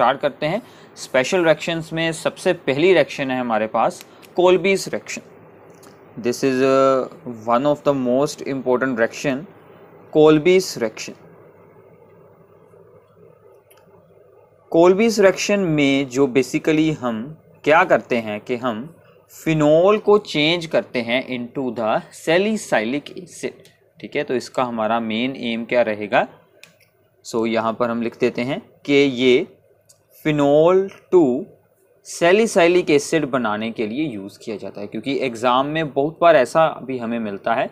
Start करते हैं। Special reactions में सबसे पहली रिएक्शन है हमारे पास Kolbe's reaction this is one of the most important reaction Kolbe's reaction Kolbe's reaction में जो बेसिकली हम क्या करते हैं कि हम फिनोल को चेंज करते हैं इनटू द सेलिसाइलिक एसिड ठीक है तो इसका हमारा मेन एम क्या रहेगा? सो so, यहाँ पर हम लिख देते हैं कि ये फिनोल टू सेलिसाइलिक एसिड बनाने के लिए यूज़ किया जाता है, क्योंकि एग्ज़ाम में बहुत बार ऐसा भी हमें मिलता है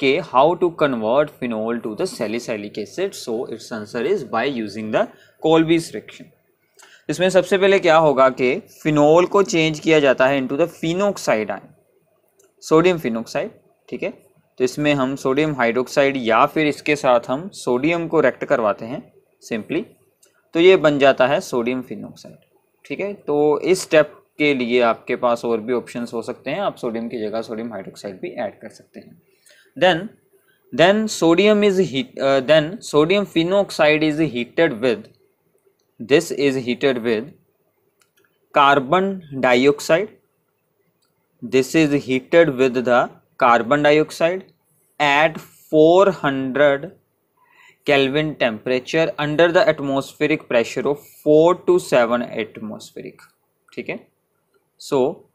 कि how to convert phenol to the salicylic acid so it's answer is by using the Kolbe's reaction इसमें सबसे पहले क्या होगा कि फिनोल को चेंज किया जाता है into the phenoxide ion sodium phenoxide ठीक है? तो इसमें हम सोडियम हाइड्रोक्साइड या फिर इसके साथ हम सोडियम को रेक्ट करवाते हैं सिंपली तो ये बन जाता है सोडियम फिनोक्साइड, ठीक है? तो इस स्टेप के लिए आपके पास और भी ऑप्शंस हो सकते हैं। आप सोडियम की जगह सोडियम हाइड्रोक्साइड भी ऐड कर सकते हैं। Then then sodium is heat then sodium phenoxide is heated with this is heated with carbon dioxide, this is heated with the carbon dioxide at 400 kelvin temperature under the atmospheric pressure of 4 to 7 atmospheric, ठीक है? सो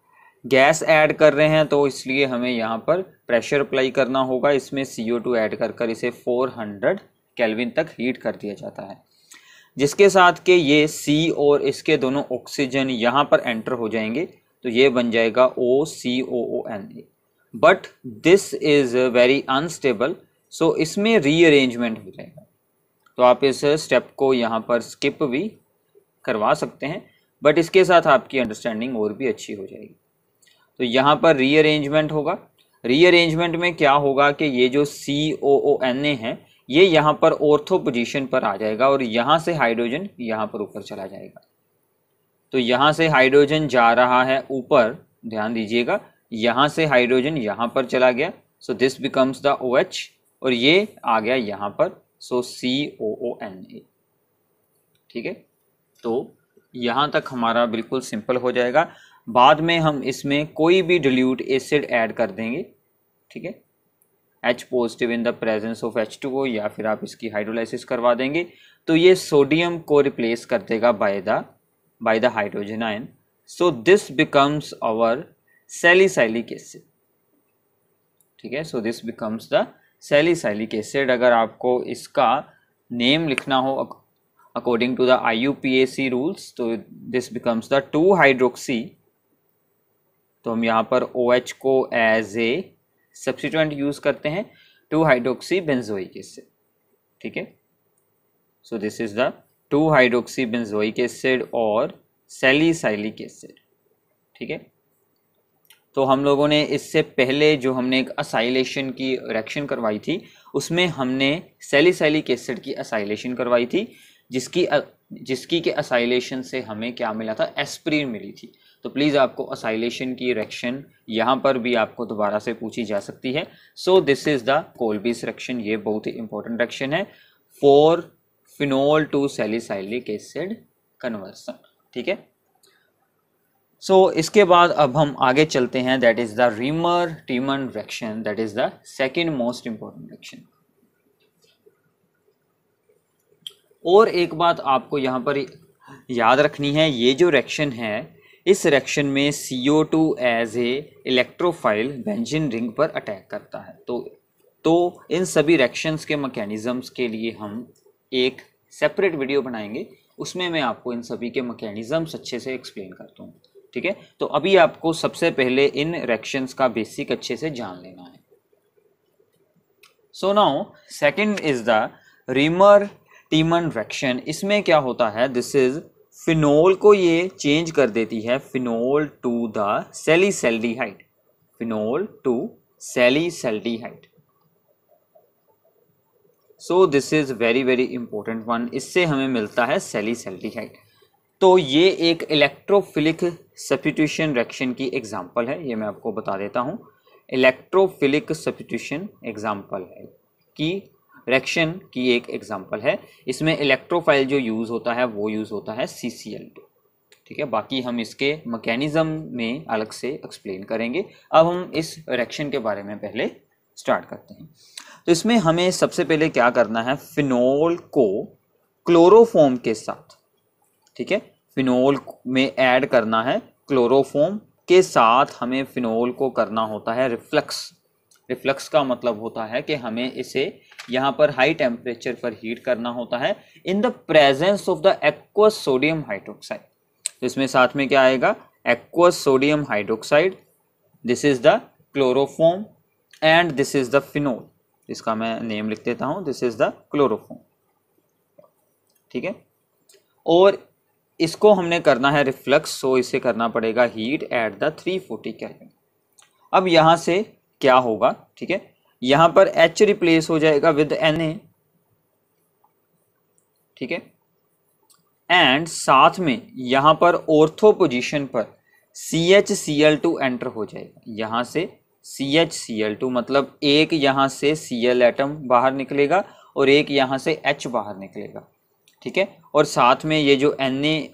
gas add कर रहे हैं तो इसलिए हमें यहाँ पर प्रेशर अप्लाई करना होगा। इसमें CO2 ऐड कर कर इसे 400 केल्विन तक हीट कर दिया जाता है। जिसके साथ के ये सी और इसके दोनों ऑक्सीजन यहाँ पर एंटर हो जाएँगे तो ये बन जाएगा O C O O N A but this is very unstable so so, इसमें रीअरेंजमेंट जाएगा तो आप इस स्टेप को यहाँ पर स्किप भी करवा सकते हैं बट इसके साथ आपकी अंडरस्टैंडिंग और भी अच्छी हो जाएगी। तो यहाँ पर रीअरेंजमेंट होगा। रीअरेंजमेंट में क्या होगा कि ये जो सी ओ ओ एन ए है ये यहाँ पर ऑर्थो पोजीशन पर आ जाएगा और यहाँ से हाइड्रोजन यहाँ पर ऊपर चला जाएगा। तो यहाँ से हाइड्रोजन जा रहा है ऊपर ध्यान दीजिएगा यहाँ से हाइड्रोजन यहाँ पर चला गया। So this becomes the O H और ये आ गया यहाँ पर सो सी ओ ओ एन ए ठीक है? तो यहाँ तक हमारा बिल्कुल सिंपल हो जाएगा। बाद में हम इसमें कोई भी डिल्यूट एसिड ऐड कर देंगे, ठीक है? H positive in the presence of H two O या फिर आप इसकी हाइड्रोलाइसिस करवा देंगे। तो ये सोडियम को रिप्लेस कर देगा by the by the hydrogen ion so this becomes our salicylic acid ठीक है? So this becomes the salicylic acid अगर आपको इसका नेम लिखना हो according to the I U P A C rules तो this becomes the two hydroxy तो हम यहाँ पर ओ OH को एज ए सब्सिट्यूएंट यूज़ करते हैं टू हाइड्रोक्सी बेंजोइक एसिड ठीक है? So this is the two hydroxy benzoic acid और सेलिसाइलिक एसिड ठीक है? तो हम लोगों ने इससे पहले जो हमने एक असाइलेशन की रिएक्शन करवाई थी, उसमें हमने सेलिसाइलिक एसिड की असाइलेशन करवाई थी, जिसकी जिसकी के असाइलेशन से हमें क्या मिला था? एस्प्रीन मिली थी। तो प्लीज़ आपको असाइलेशन की रिएक्शन यहाँ पर भी आपको दोबारा से पूछी जा सकती है। So this is the Kolbe's reaction ये बहुत ही इंपॉर्टेंट रिएक्शन है for phenol to salicylic acid conversion ठीक है? सो so, इसके बाद अब हम आगे चलते हैं. That is the Reimer Tiemann reaction that is the second most important reaction और एक बात आपको यहाँ पर याद रखनी है ये जो रिएक्शन है इस रिएक्शन में C O two as a electrophile benzene ring पर अटैक करता है. तो तो इन सभी रिएक्शंस के मैकेनिज़म्स के लिए हम एक सेपरेट वीडियो बनाएँगे. उसमें मैं आपको इन सभी के मैकेनिज़म्स अच्छे से एक्सप्लेन करता हूँ. ठीक है? तो अभी आपको सबसे पहले इन रिएक्शंस का बेसिक अच्छे से जान लेना है। So now second is the Reimer Tiemann reaction इसमें क्या होता है? दिस इज़ फिनोल को ये चेंज कर देती है phenol to the salicylaldehyde phenol to salicylaldehyde so this is very very important one इससे हमें मिलता है सेलिसेल्डिहाइड तो ये एक इलेक्ट्रोफिलिक सब्सिट्यूशन रिएक्शन की एग्जांपल है, ये मैं आपको बता देता हूँ। इलेक्ट्रोफिलिक सब्सिट्यूशन एग्जांपल है, कि रिएक्शन की एक एग्जांपल है। इसमें इलेक्ट्रोफाइल जो यूज़ होता है, वो यूज़ होता है सी सी एल टू ठीक है, बाकी हम इसके मकैनिज़म में अलग से एक्सप्लेन करेंगे। अब हम इस रिएक्शन के बारे में पहले स्टार्ट करते हैं। तो इसमें हमें सबसे पहले क्या करना है? फिनोल को क्लोरोफॉर्म के साथ, ठीक है? फिनोल में ऐड करना है क्लोरोफोम के साथ हमें फिनोल को करना होता है रिफ्लक्स। रिफ्लक्स का मतलब होता है कि हमें इसे यहाँ पर हाई टेम्परेचर पर हीट करना होता है in the presence of the aqueous sodium hydroxide तो इसमें साथ में क्या आएगा? Aqueous sodium hydroxide this is the chloroform and this is the phenol इसका मैं नेम लिख देता हूँ दिस इज़ द क्लोरोफॉर्म ठीक है? और इसको हमने करना है रिफ्लक्स सो इसे करना पड़ेगा heat at the 340 forty kelvin अब यहाँ से क्या होगा, ठीक है? यहाँ पर H रिप्लेस हो जाएगा विद Na, ठीक है? एंड साथ में यहाँ पर ऑर्थो पोजीशन पर C H C L two enter हो जाएगा। यहाँ से C H C L two मतलब एक यहाँ से सी एल एटम बाहर निकलेगा और एक यहाँ से एच बाहर निकलेगा। ठीक है? और साथ में ये जो एन ए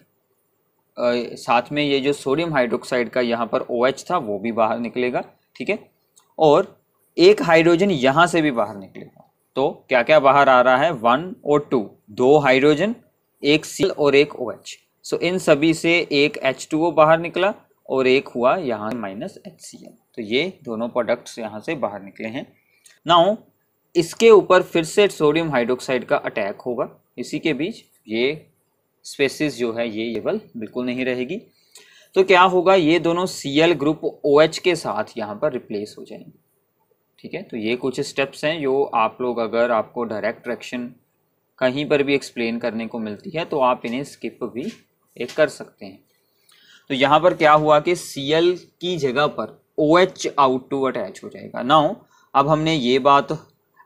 साथ में ये जो सोडियम हाइड्रोक्साइड का यहाँ पर ओ OH था, वो भी बाहर निकलेगा, ठीक है? और एक हाइड्रोजन यहाँ से भी बाहर निकलेगा। तो क्या क्या बाहर आ रहा है? वन और टू दो हाइड्रोजन एक सी और एक ओ OH सो इन सभी से एक एच टू बाहर निकला और एक हुआ यहाँ माइनस एच सी तो ये दोनों प्रोडक्ट्स यहाँ से बाहर निकले हैं। नाउ इसके ऊपर फिर से सोडियम हाइड्रोक्साइड का अटैक होगा। इसी के बीच ये स्पेसिस जो है, ये लेवल बिल्कुल नहीं रहेगी। तो क्या होगा, ये दोनों C L group O OH के साथ यहाँ पर रिप्लेस हो जाएँगे। ठीक है? तो ये कुछ स्टेप्स हैं जो आप लोग अगर आपको डायरेक्ट रिएक्शन कहीं पर भी एक्सप्लेन करने को मिलती है तो आप इन्हें स्किप भी एक कर सकते हैं। तो यहाँ पर क्या हुआ कि सी एल की जगह पर O H out to attach हो जाएगा। नाउ अब हमने ये बात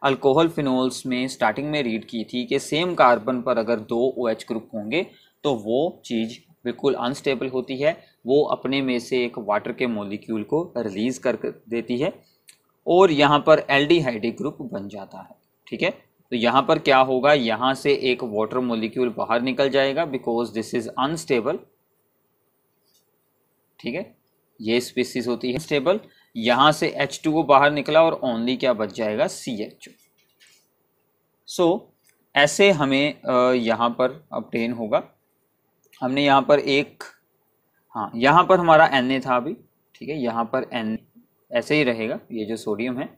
अल्कोहल फिनोल्स में स्टार्टिंग में रीड की थी कि सेम कार्बन पर अगर दो ओ एच ग्रुप होंगे तो वो चीज़ बिल्कुल अनस्टेबल होती है। वो अपने में से एक वाटर के मोलिक्यूल को रिलीज़ कर देती है और यहाँ पर एल्डिहाइडिक ग्रुप बन जाता है, ठीक है? तो यहाँ पर क्या होगा? यहाँ से एक वाटर मोलिक्यूल बाहर निकल जाएगा बिकॉज़ दिस इज़ अनस्टेबल ठीक है? ये स्पीसीज होती है स्टेबल यहाँ से एच टू H2O बाहर निकला और ओनली क्या बच जाएगा? सी एच सो ऐसे हमें यहाँ पर अपटेन होगा। हमने यहाँ पर एक हाँ यहाँ पर हमारा Na था अभी, ठीक है? यहाँ पर एन ऐसे ही रहेगा। ये जो सोडियम है,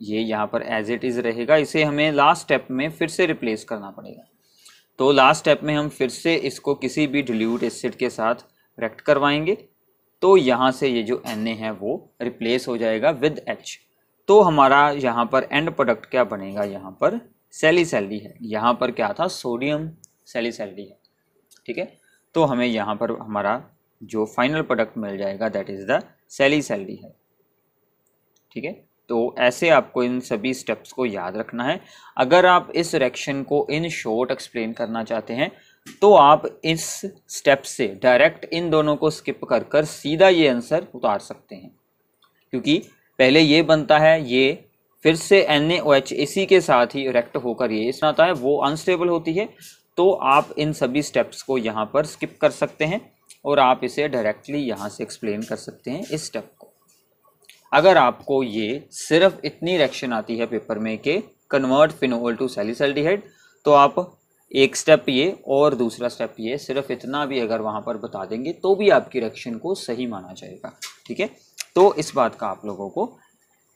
ये यहाँ पर एज इट इज़ रहेगा। इसे हमें लास्ट स्टेप में फिर से रिप्लेस करना पड़ेगा। तो लास्ट स्टेप में हम फिर से इसको किसी भी डिल्यूट एसिड के साथ रेक्ट करवाएँगे। तो यहाँ से ये जो एन ए है वो रिप्लेस हो जाएगा विद एच तो हमारा यहाँ पर एंड प्रोडक्ट क्या बनेगा? यहाँ पर सेली सेली है। यहाँ पर क्या था? सोडियम सेली सेली है। ठीक है? तो हमें यहाँ पर हमारा जो फाइनल प्रोडक्ट मिल जाएगा दैट इज़ द सेली सेली है। ठीक है? तो ऐसे आपको इन सभी स्टेप्स को याद रखना है। अगर आप इस रिएक्शन को इन शॉर्ट एक्सप्लेन करना चाहते हैं तो आप इस स्टेप से डायरेक्ट इन दोनों को स्किप कर कर सीधा ये आंसर उतार सकते हैं। क्योंकि पहले ये बनता है, ये, फिर से एन एच इसी के साथ ही रेक्ट होकर ये इसमें आता है, वो अनस्टेबल होती है तो आप इन सभी स्टेप्स को यहाँ पर स्किप कर सकते हैं और आप इसे डायरेक्टली यहाँ से एक्सप्लेन कर सकते हैं इस स्टेप को। अगर आपको ये सिर्फ़ इतनी रिएक्शन आती है पेपर में कि कन्वर्ट फिनोल टू सेलिसल्डिहाइड तो आप एक स्टेप ये और दूसरा स्टेप ये, सिर्फ़ इतना भी अगर वहाँ पर बता देंगे तो भी आपकी रिएक्शन को सही माना जाएगा, ठीक है? तो इस बात का आप लोगों को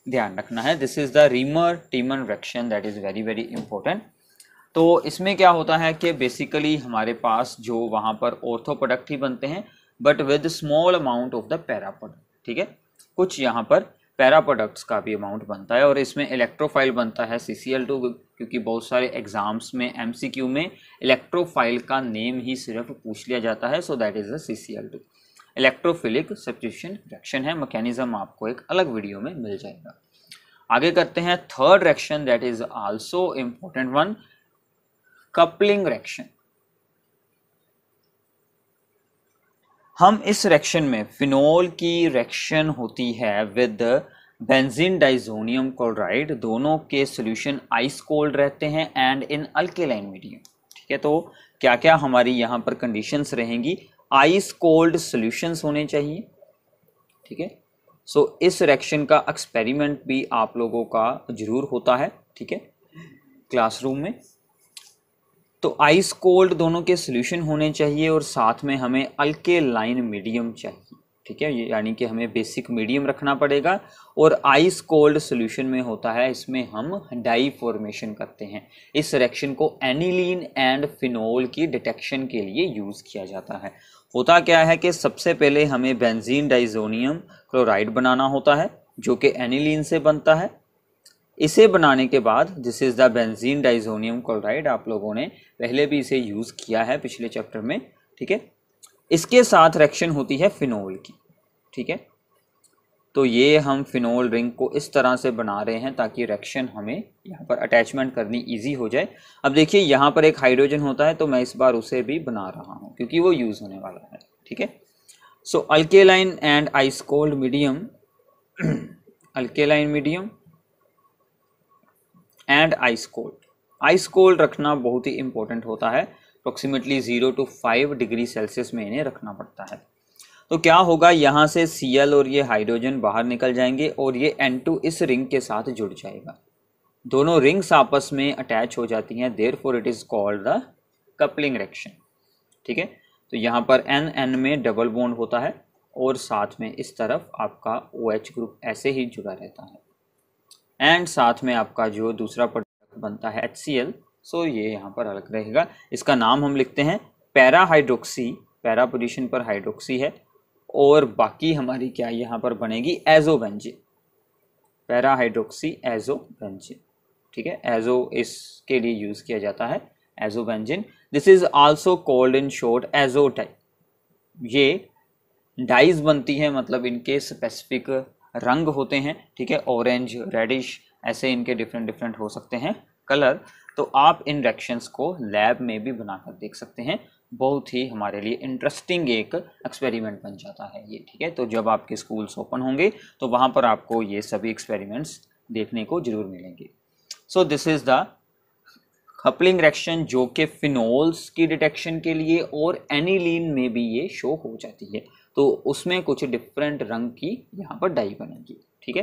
ध्यान रखना है। This is the Reimer Tiemann reaction that is very very important तो इसमें क्या होता है कि बेसिकली हमारे पास जो वहाँ पर ऑर्थो प्रोडक्ट ही बनते हैं but with small amount of the para product ठीक है? कुछ यहाँ पर पैरा प्रोडक्ट्स का भी अमाउंट बनता है और इसमें इलेक्ट्रोफाइल बनता है सी सी एल टू क्योंकि बहुत सारे एग्ज़ाम्स में एम सी क्यू में इलेक्ट्रोफाइल का नेम ही सिर्फ़ पूछ लिया जाता है so that is the C C L two electrophilic substitution reaction है मैकेनिज्म आपको एक अलग वीडियो में मिल जाएगा। आगे करते हैं third reaction that is also important one coupling reaction हम इस रिएक्शन में फिनोल की रिएक्शन होती है विद बेंजीन डाइजोनियम क्लोराइड दोनों के सोल्यूशन आइस कोल्ड रहते हैं एंड इन अल्केलाइन मीडियम ठीक है तो क्या क्या हमारी यहाँ पर कंडीशंस रहेंगी? आइस कोल्ड सोल्यूशंस होने चाहिए। ठीक है? सो इस रिएक्शन का एक्सपेरिमेंट भी आप लोगों का ज़रूर होता है। ठीक है? क्लासरूम में। तो आइस कोल्ड दोनों के सोल्यूशन होने चाहिए और साथ में हमें अल्के लाइन मीडियम चाहिए, ठीक है? यानी कि हमें बेसिक मीडियम रखना पड़ेगा और आइस कोल्ड सोल्यूशन में होता है, इसमें हम डाई फॉर्मेशन करते हैं। इस रिएक्शन को एनिलीन एंड फिनोल की डिटेक्शन के लिए यूज़ किया जाता है। होता क्या है कि सबसे पहले हमें बेंजीन डाइजोनियम क्लोराइड बनाना होता है, जो कि एनिलीन से बनता है। इसे बनाने के बाद this is the benzene diazonium chloride आप लोगों ने पहले भी इसे यूज़ किया है पिछले चैप्टर में, ठीक है? इसके साथ रिएक्शन होती है फिनोल की, ठीक है? तो ये हम फिनोल रिंग को इस तरह से बना रहे हैं ताकि रिएक्शन हमें यहाँ पर अटैचमेंट करनी इजी हो जाए। अब देखिए, यहाँ पर एक हाइड्रोजन होता है तो मैं इस बार उसे भी बना रहा हूँ, क्योंकि वो यूज़ होने वाला है, ठीक है? So alkaline and ice cold medium alkaline medium and ice cold ice cold रखना बहुत ही इंपॉर्टेंट होता है। Approximately zero to five degree Celsius में इन्हें रखना पड़ता है। तो क्या होगा, यहाँ से सी और ये हाइड्रोजन बाहर निकल जाएँगे और ये N2 इस रिंग के साथ जुड़ जाएगा। दोनों रिंग्स आपस में अटैच हो जाती हैं therefore it is called the coupling reaction ठीक है? तो यहाँ पर एन एन में डबल बॉन्ड होता है और साथ में इस तरफ़ आपका ओ OH ग्रुप ऐसे ही जुड़ा रहता है। एंड साथ में आपका जो दूसरा प्रोडक्ट बनता है एच सी सो ये यहाँ पर अलग रहेगा। इसका नाम हम लिखते हैं पैरा हाइड्रोक्सी पैरा पोजिशन पर हाइड्रोक्सी है। और बाकी हमारी क्या यहाँ पर बनेगी? एजोबेंजिन पैरा हाइड्रोक्सी एजोबेंजिन ठीक है? एजो इसके लिए यूज़ किया जाता है azobenzene this is also called in short azo type ये डाइज बनती है मतलब इनके स्पेसिफिक रंग होते हैं, ठीक है? ऑरेंज रेडिश ऐसे इनके डिफरेंट डिफरेंट हो सकते हैं कलर तो आप इन रिएक्शंस को लैब में भी बनाकर देख सकते हैं। बहुत ही हमारे लिए इंटरेस्टिंग एक एक्सपेरिमेंट बन जाता है ये, ठीक है? तो जब आपके स्कूल्स ओपन होंगे तो वहाँ पर आपको ये सभी एक्सपेरिमेंट्स देखने को ज़रूर मिलेंगे। So this is the coupling reaction जो कि फिनोल्स की डिटेक्शन के लिए और एनीलीन में भी ये शो हो जाती है। तो उसमें कुछ डिफरेंट रंग की यहाँ पर डाई बनेगी ठीक है?